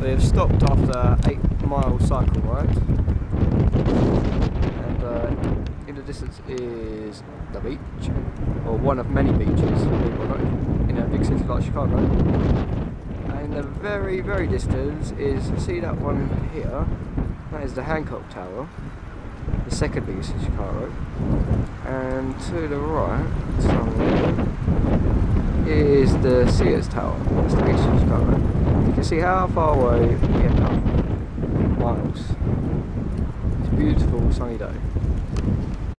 They've stopped after eight mile cycle ride. And uh, in the distance is the beach, or one of many beaches, in a big city like Chicago. And the very, very distance is, see that one here? That is the Hancock Tower, the second biggest in Chicago. And to the right, somewhere, is the Sears Tower. That's the biggest in Chicago. Can see how far away we have come. Miles. It's a beautiful sunny day.